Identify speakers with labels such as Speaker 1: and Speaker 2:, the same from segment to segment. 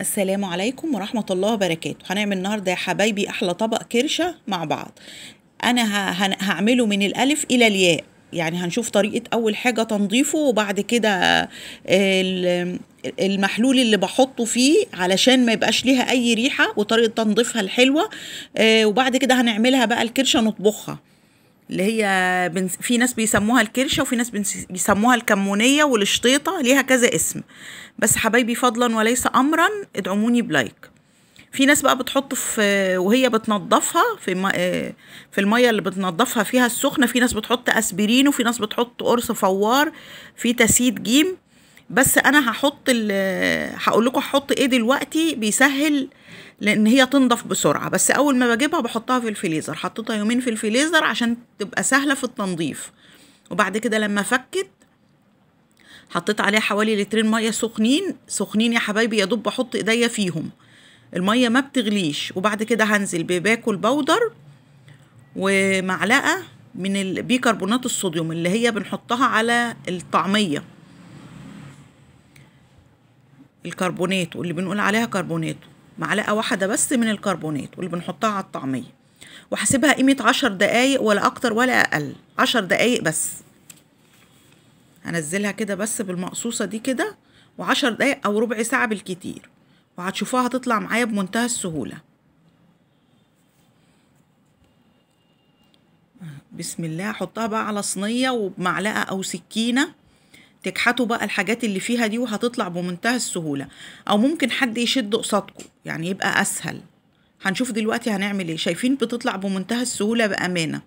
Speaker 1: السلام عليكم ورحمة الله وبركاته. هنعمل النهاردة يا حبايبي أحلى طبق كرشة مع بعض. أنا هعمله من الألف إلى الياء. يعني هنشوف طريقة أول حاجة تنظيفه وبعد كده ال- المحلول اللي بحطه فيه علشان ما يبقاش ليها أي ريحة وطريقة تنظيفها الحلوة آه، وبعد كده هنعملها بقى الكرشة نطبخها. اللي هي بنس... في ناس بيسموها الكرشة وفي ناس. بيسموها الكمونية والشطيطة ليها كذا اسم بس حبايبي فضلا وليس أمرا ادعموني ب like في ناس بقى بتحط في وهي بتنضفها في ما... في المية اللي بتنضفها فيها السخنة في ناس بتحط أسبرين وفي ناس بتحط قرص فوار فيتاسيد جيم بس أنا هحط هقول لكم هحط إيه دلوقتي بيسهل لأن هي تنضف بسرعة بس أول ما بجيبها بحطها في الفريزر حطيتها يومين في الفريزر عشان تبقى سهلة في التنظيف. وبعد كده لما فكت حطيت عليها حوالي لترين مية سخنين سخنين يا حبايبي يا دوب بحط إيديا فيهم. المية ما بتغليش وبعد كده هنزل ب baking powder ومعلقة من البيكربونات الصوديوم اللي هي بنحطها على الطعمية. الكربونات واللي بنقول عليها كربونات. معلقة واحدة بس من الكربونات واللي بنحطها على الطعمية. وهسيبها قيمة عشر دقايق ولا أكتر ولا أقل. عشر دقايق بس. هنزلها كده بس بالمقصوصة دي كده وعشر دقايق أو ربع ساعة بالكتير. وهتشوفوها هتطلع معايا بمنتهى السهولة. بسم الله. حطها بقى على صينية وبمعلقة أو سكينة. تكحتوا بقى الحاجات اللي فيها دي وهتطلع بمنتهى السهولة. أو ممكن حد يشد قصادكم يعني يبقى أسهل. هنشوف دلوقتي هنعمل إيه. شايفين بتطلع بمنتهى السهولة بأمانة.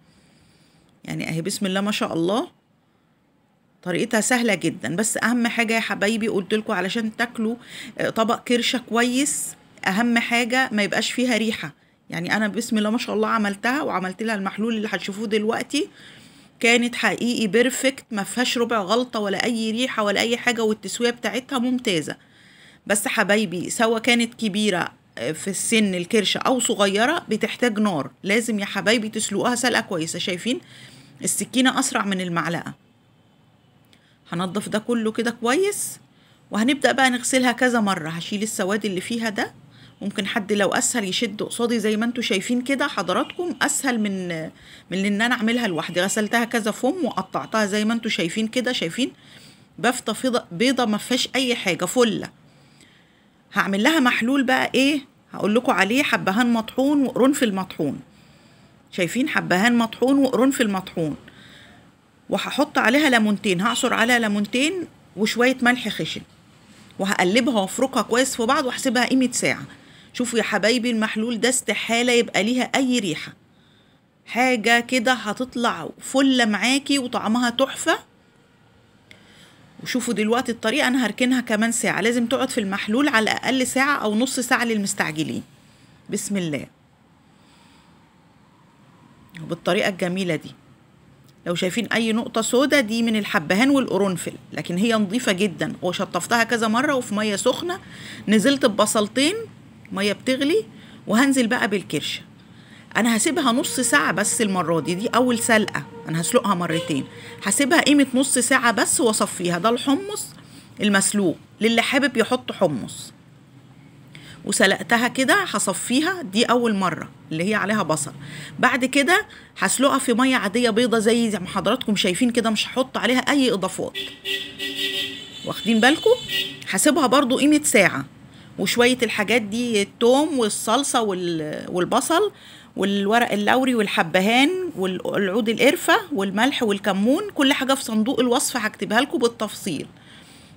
Speaker 1: يعني أهي بسم الله ما شاء الله. طريقتها سهلة جدا. بس أهم حاجة يا حبايبي قلت لكم علشان تاكلوا آه، طبق كرشة كويس. أهم حاجة ما يبقاش فيها ريحة. يعني أنا بسم الله ما شاء الله عملتها وعملت لها المحلول اللي هتشوفوه دلوقتي. كانت حقيقي بيرفكت ما فيهاش ربع غلطة ولا أي ريحة ولا أي حاجة والتسوية بتاعتها ممتازة. بس حبايبي سواء كانت كبيرة آه، في السن الكرشة أو صغيرة بتحتاج نار. لازم يا حبايبي تسلقوها سلقة كويسة شايفين؟ السكينة أسرع من المعلقة. هنضف ده كله كده كويس؟ وهنبدأ بقى نغسلها كذا مرة. هشيل السواد اللي فيها ده ممكن حد لو أسهل يشد قصادي زي ما أنتم شايفين كده حضراتكم أسهل من من إن أنا أعملها لوحدي. غسلتها كذا فم وقطعتها زي ما أنتم شايفين كده شايفين؟ بفطه فضة- بيضة ما فيهاش أي حاجة فلة. هعمل لها محلول بقى إيه؟ هقول لكم عليه حبهان مطحون وقرنفل مطحون شايفين؟ حبهان مطحون وقرنفل مطحون وهحط عليها ليمونتين هعصر عليها ليمونتين وشوية ملح خشن. وهقلبها وأفركها كويس في بعض وأحسبها قيمة ساعة. شوفوا يا حبايبي المحلول ده استحالة يبقى ليها أي ريحة. حاجة كده هتطلع فله معاكي وطعمها تحفة. وشوفوا دلوقتي الطريقة أنا هركنها كمان ساعة. لازم تقعد في المحلول على الأقل ساعة أو نص ساعة للمستعجلين. بسم الله. وبالطريقة الجميلة دي. لو شايفين أي نقطة سودا دي من الحبهان والقرنفل. لكن هي نظيفة جدا. وشطفتها كذا مرة وفي مية سخنة. نزلت ببصلتين. ميه بتغلي وهنزل بقى بالكرشه أنا هسيبها نص ساعة بس المرة دي دي أول سلقة. أنا هسلقها مرتين. هسيبها قيمة نص ساعة بس وأصفيها. ده الحمص المسلوق. للي حابب يحط حمص. وسلقتها كده هصفيها. دي أول مرة اللي هي عليها بصل. بعد كده هسلقها في مية عادية بيضة زي زي ما حضراتكم شايفين كده. مش هحط عليها أي إضافات. واخدين بالكم؟ هسيبها برضو قيمة ساعة. وشوية الحاجات دي التوم والصلصة وال- والبصل والورق اللوري والحبهان والعود القرفة والملح والكمون كل حاجة في صندوق الوصف هكتبها لكم بالتفصيل.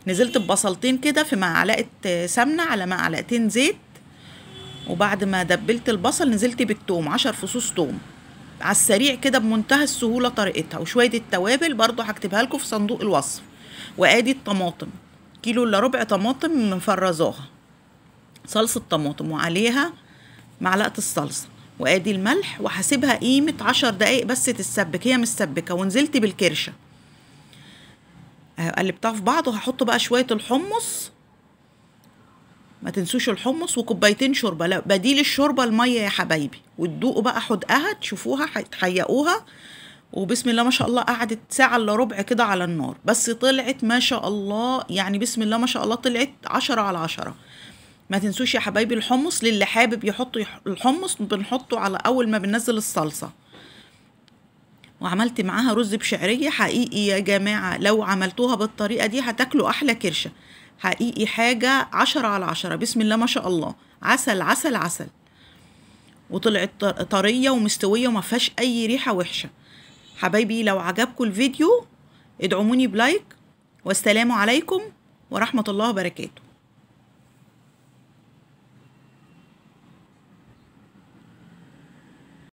Speaker 1: نزلت ببصلتين كده في معلقة سمنة على معلقتين زيت وبعد ما دبلت البصل نزلت بالثوم عشر فصوص توم. على السريع كده بمنتهى السهولة طريقتها. وشوية التوابل برضو هكتبها لكم في صندوق الوصف. وآدي الطماطم كيلو إلا ربع طماطم مفرزاها. صلصة طماطم وعليها معلقة الصلصة وآدي الملح وهسيبها قيمة عشر دقايق بس تتسبك هي متسبكة ونزلت بالكرشة. قلبتها في بعض وهحط بقى شوية الحمص. ما تنسوش الحمص وكوبايتين شوربة لا بديل الشوربة المية يا حبايبي. وتدوقوا بقى حدقها تشوفوها تحيقوها وبسم الله ما شاء الله قعدت ساعة إلا ربع كده على النار. بس طلعت ما شاء الله يعني بسم الله ما شاء الله طلعت عشرة على عشرة. ما تنسوش يا حبايبي الحمص للي حابب يحط يح- الحمص بنحطه على أول ما بننزل الصلصة. وعملت معاها رز بشعرية حقيقي يا جماعة لو عملتوها بالطريقة دي هتاكلوا أحلى كرشة. حقيقي حاجة عشرة على عشرة بسم الله ما شاء الله. عسل عسل عسل. وطلعت طرية ومستوية وما فيهاش أي ريحة وحشة. حبايبي لو عجبكم الفيديو ادعموني بلايك والسلام عليكم ورحمة الله وبركاته.